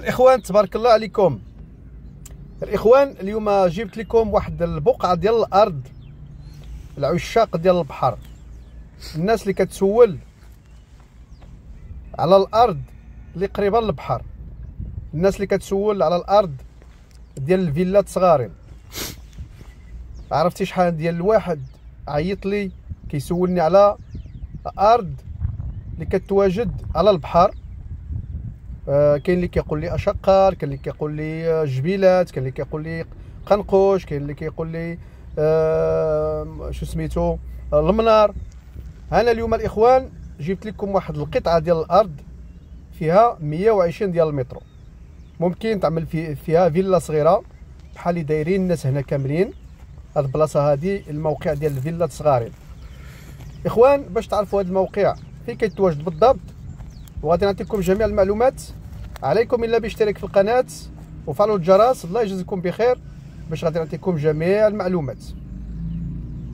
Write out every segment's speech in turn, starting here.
الإخوان تبارك الله عليكم. الإخوان اليوم جبت لكم واحد البقعة ديال الأرض العشاق ديال البحر. الناس اللي كتسول على الأرض اللي قريبة للبحر. الناس اللي كتسول على الأرض ديال الفيلات صغارين. عرفتي شحال ديال الواحد عيط لي كيسولني على أرض اللي كتواجد على البحر؟ كاين اللي كيقول لي أشقر كاين اللي كيقول لي آه، جبيلات كاين اللي كيقول لي قنقوش كاين اللي كيقول لي آه شو سميتو المنار. أنا اليوم الإخوان جبت لكم واحد القطعة ديال الأرض فيها 120 ديال المترو. ممكن تعمل في فيها فيلا صغيرة بحال اللي دايرين الناس هنا كاملين. هاد البلاصة هادي الموقع ديال الفيلات صغارين إخوان باش تعرفوا هاد الموقع فين كيتواجد بالضبط؟ وغادي نعطيكم جميع المعلومات. عليكم إلا باشتراك في القناة وفعلوا الجرس الله يجزيكم بخير باش غادي نعطيكم جميع المعلومات.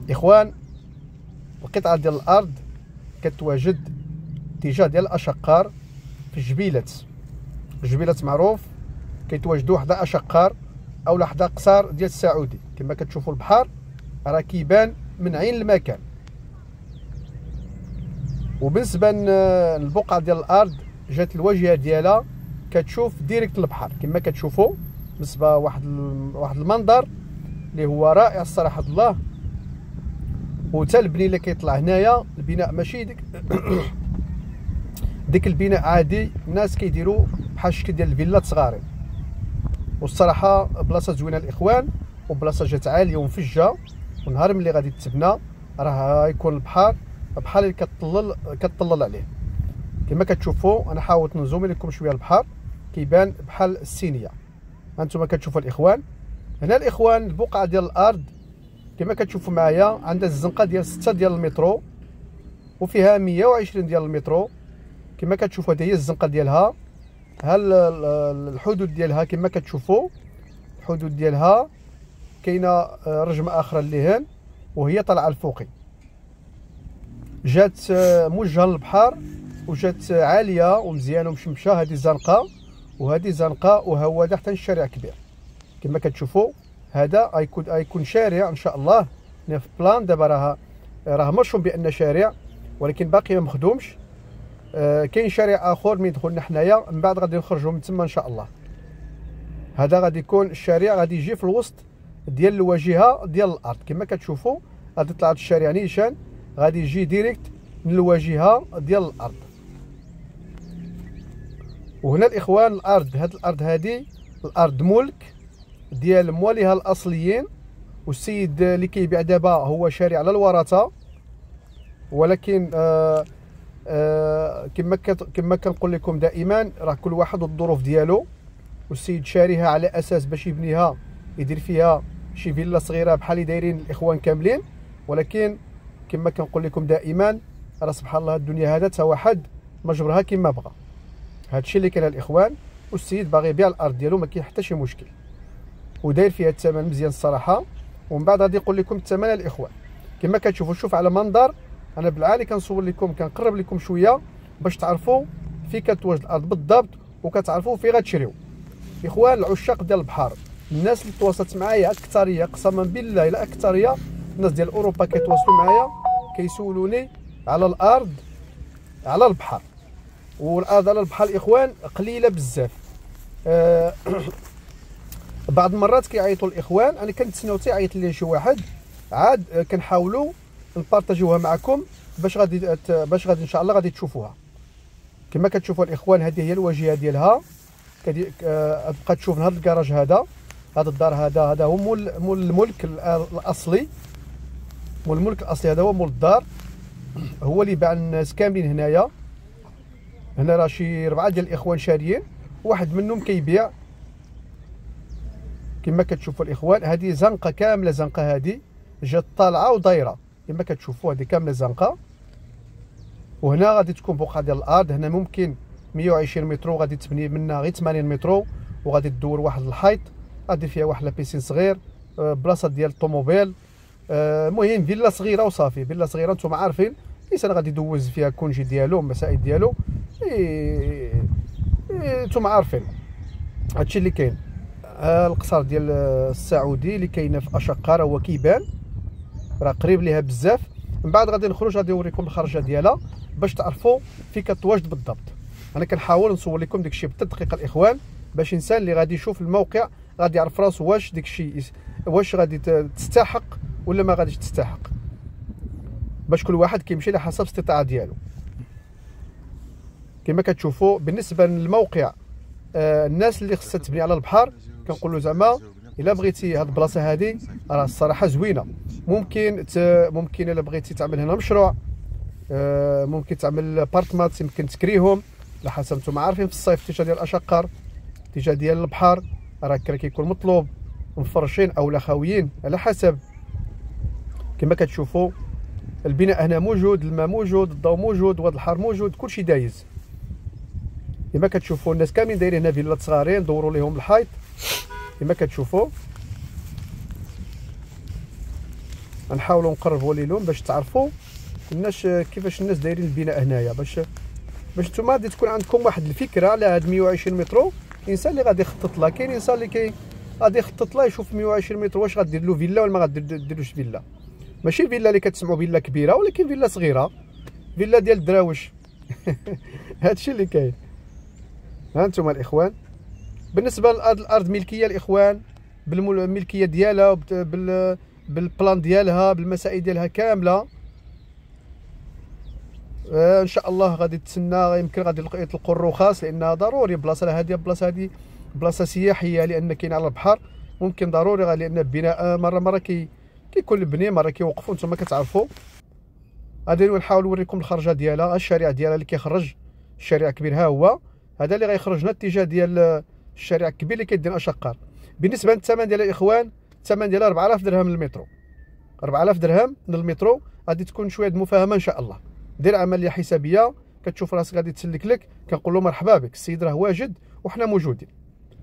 إخوان القطعة ديال الأرض كتواجد اتجاه ديال الأشقار في الجبيلات الجبيلات معروف كيتواجدوا حدا اشقار أو حدا قصار ديال السعودي. كما كتشوفوا البحر راه كيبان من عين المكان. وبالنسبة للبقعة ديال الأرض جات الواجهة ديالها كتشوف ديريكت البحر. كما كتشوفوا بالنسبة واحد واحد المنظر اللي هو رائع الصراحة الله. وتا البني اللي كيطلع هنايا البناء ماشي ديك ديك البناء عادي. الناس كيديروا بحال الشكل ديال الفيلات صغارين. والصراحة بلاصة زوينة الإخوان وبلاصة جات عالية ومفجة. ونهار ملي غادي تبنى راه يكون البحر بحال اللي كتطلل كتطلل عليه. كما كتشوفوا أنا حاولت نزوم لكم شوية البحر. كيبان بحال السينية. هانتوما كتشوفوا الإخوان. هنا الإخوان البقعة ديال الأرض كما كتشوفوا معايا عندها الزنقة ديال 6 ديال المترو وفيها 120 ديال المترو. كما كتشوفوا هذه هي الزنقة ديالها. ها الحدود ديالها كما كتشوفوا. الحدود ديالها كاينة آه، رجمه أخرى اللي وهي طالعه الفوقي. جات آه، موجهة للبحر وجات عالية ومزيانة ومشمشة هذه زنقه وهذه زنقة وهو حتى الشارع كبير. كما كتشوفوا هذا غيكون غيكون شارع إن شاء الله. في بلان دابا راه راه مرشوم بأن شارع ولكن باقي ما مخدومش. آه كاين شارع آخر من دخلنا حنايا من بعد غادي نخرجوا من تما إن شاء الله. هذا غادي يكون الشارع. غادي يجي في الوسط ديال الواجهة ديال الأرض. كما كتشوفوا غادي طلع الشارع نيشان. غادي يجي direct من الواجهة ديال الأرض. وهنا الإخوان الأرض هاد الأرض هادي الأرض ملك ديال مواليها الأصليين والسيد اللي كيبيع دابا هو شاري على الورثة. ولكن آه آه كما كما كنقول لكم دائما راه كل واحد والظروف ديالو. والسيد شاريها على أساس باش يبنيها يدير فيها شي فيلا صغيرة بحال اللي دايرين الإخوان كاملين. ولكن كما كنقول لكم دائما راه سبحان الله الدنيا هذا تا واحد مجبرها كما بغى. هادشي اللي كاين الإخوان والسيد باغي يبيع الأرض ديالو ما كاين حتى شي مشكل. وداير فيها الثمن مزيان الصراحة ومن بعد غادي يقول لكم الثمن الإخوان. كما كتشوفوا شوف على منظر أنا بالعالي كنصور لكم كنقرب لكم شوية باش تعرفوا فين كتواجد الأرض بالضبط وكتعرفوا فين غتشريو. إخوان العشاق ديال البحر. الناس اللي تواصلت معايا أكثرية قسما بالله إلى أكثرية الناس ديال أوروبا كيتواصلوا معايا كيسولوني على الأرض على البحر. والارض على البحر الاخوان قليلة بزاف. أه بعض المرات كيعيطوا الإخوان. أنا كنتسناو تيعيط لي شي واحد. عاد كنحاولوا نبارطاجيوها معكم باش غادي باش غادي إن شاء الله غادي تشوفوها. كما كتشوفوا الإخوان هذه هي الواجهه ديالها. كتبقى آه، تشوف هذا الكراج هذا. هذا الدار هذا هذا هو مول مول الملك الأصلي. مول الملك الأصلي هذا هو مول الدار. هو اللي باع الناس كاملين هنايا. هنا راه شي ربعة ديال الإخوان شاريين واحد منهم كيبيع. كما كتشوفوا الإخوان هذه زنقة كاملة زنقة هذه جات طالعة ودايرة. كما كتشوفوا هذه كاملة زنقة. وهنا غادي تكون بقعة ديال الأرض. هنا ممكن 120 متر غادي تبني منها غير 80 متر وغادي تدور واحد الحيط. غادي فيها واحد لابيسين صغير آه، بلاصة ديال الطوموبيل. المهم آه، فيلا صغيرة وصافي. فيلا صغيرة نتوما عارفين. الإنسان غادي يدوز فيها كونجي ديالو المسائل ديالو. نتوما عارفين. هادشي اللي كاين. آه القصر ديال السعودي اللي كاينة في اشقه هو كيبان. راه قريب ليها بزاف. من بعد غادي نخرج غادي نوريكم الخرجة ديالها باش تعرفوا في كتواجد بالضبط. أنا كنحاول نصور لكم داكشي بالتدقيق الإخوان باش الانسان اللي غادي يشوف الموقع غادي يعرف راسو واش داكشي واش غادي تستحق ولا ما غاديش تستحق. باش كل واحد كيمشي على حسب الاستطاعه ديالو. كما كتشوفوا بالنسبة للموقع آه الناس اللي خصها تبني على البحر كنقولوا زعما إلا بغيتي هاد البلاصة هادي راه الصراحة زوينة. ممكن ت... ممكن إلا بغيتي تعمل هنا مشروع آه ممكن تعمل بارتمات يمكن تكريهم على حسب نتوما عارفين في الصيف اتجاه ديال الأشقر اتجاه ديال البحر راه كيكون مطلوب مفرشين أو خاويين على حسب. كما كتشوفوا البناء هنا موجود الماء موجود الضوء موجود وهذا الحر موجود كلشي دايز. كما كتشوفوا الناس كاملين دايرين هنا فيلات صغارين دوروا ليهم الحيط. كما كتشوفوا. غنحاولوا نقربوا ليهم باش تعرفوا الناس كيفاش الناس دايرين البناء هنايا. باش باش نتوما غادي تكون عندكم واحد الفكرة على هاد 120 متر. الانسان اللي غادي يخطط لها كاين إنسان اللي كي غادي يخطط لها يشوف 120 متر واش غدير له فيلا ولا ما غاديروش فيلا. ماشي فيلا اللي كتسمعوا فيلا كبيرة ولكن فيلا صغيرة. فيلا ديال الدراوش. هادشي اللي كاين. ها أنتم الإخوان؟ بالنسبة لهاد الأرض ملكية الإخوان بالملكية ديالها بال بالبلان ديالها بالمسائل ديالها كاملة. آه إن شاء الله غادي تسنى يمكن غادي يطلقوا الرخص لأنها ضروري. بلاصة هذه بلاصة هذه بلاصة سياحية لأن كاين على البحر. ممكن ضروري لأن البناء مره مرة كي كيكون البني مرة كيوقفوا نتوما كتعرفوا. غادي نحاول نوريكم الخرجة ديالها الشارع ديالها اللي كيخرج. الشارع كبير ها هو. هذا اللي غيخرجنا اتجاه ديال الشارع الكبير اللي كيدير اشقار بالنسبة للثمن ديال الإخوان الثمن ديالها 4000 درهم للمترو. 4000 درهم للمترو غادي تكون شوية مفاهمة إن شاء الله. دير عملية حسابية كتشوف راسك غادي تسلك لك كنقول له مرحبا بك السيد راه واجد وحنا موجودين.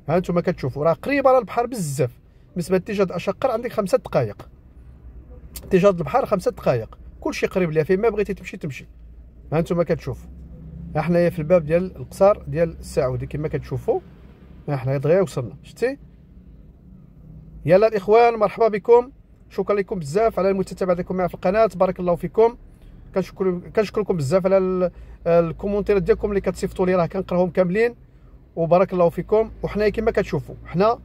ها أنتم كتشوفوا راه قريب على البحر بزاف. بالنسبة لاتجاه اشقر عندك خمسة دقائق اتجاه البحر خمسة دقائق كلشي قريب ليها فين ما بغيتي تمشي تمشي. ها أنتم كتشوفوا. حنايا في الباب ديال القصر ديال السعودي كما كتشوفوا. حنايا دغيا وصلنا. شتي يلا الإخوان مرحبا بكم. شكرا لكم بزاف على المتابعه ديالكم معنا في القناة. بارك الله فيكم. كنشكر كنشكركم بزاف على الكومونتيرات ديالكم اللي كتصيفطوا لي راه كنقراهم كاملين. وبارك الله فيكم. وحنايا كما كتشوفوا حنا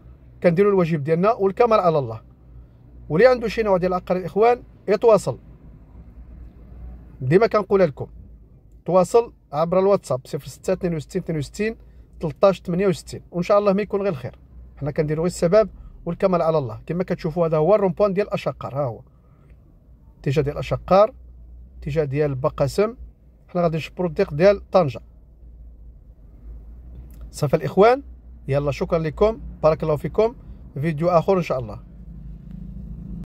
كنديروا الواجب ديالنا والكمال على الله. واللي عنده شي نوع ديال العقار الاخوان يتواصل. ديما كنقولها لكم. تواصل عبر الواتساب 06 62 62 13 68 وإن شاء الله ما يكون غير الخير حنا كنديروا غير السبب والكمال على الله. كما كتشوفوا هذا هو الرومبوان ديال اشقار ها هو. اتجاه ديال اشقار اتجاه ديال بقاسم. حنا غادي نشبروا الطريق ديال طنجة. صافي الإخوان يلا شكرا لكم. بارك الله فيكم. فيديو آخر إن شاء الله.